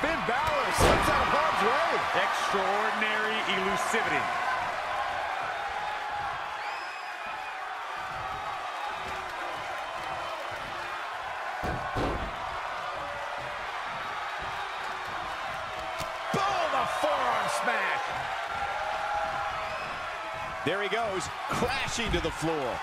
Finn Balor slips out of harm's way. Extraordinary elusivity. Boom, a forearm smash. There he goes, crashing to the floor.